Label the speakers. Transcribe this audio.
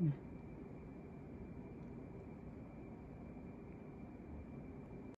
Speaker 1: Mm.